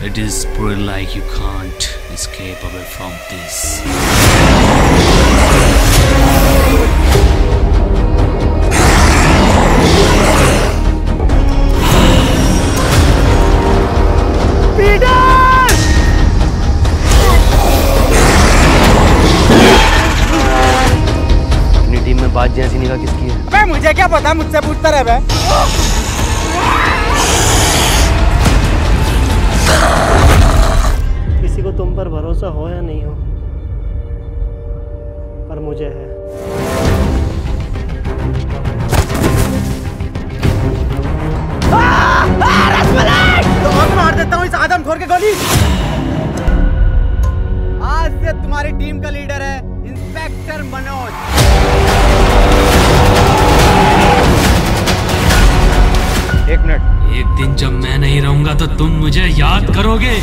It is pretty like you can't escape away from this. अपनी team में बात जैसी निगाह किसकी है अबे मुझे क्या पता मुझसे पूछता रहे बे भरोसा हो या नहीं हो पर मुझे है। तो मार देता हूँ इस आदम खोर के गोली। आज से तुम्हारी टीम का लीडर है इंस्पेक्टर मनोज। एक मिनट। एक दिन जब मैं नहीं रहूँगा तो तुम मुझे याद करोगे।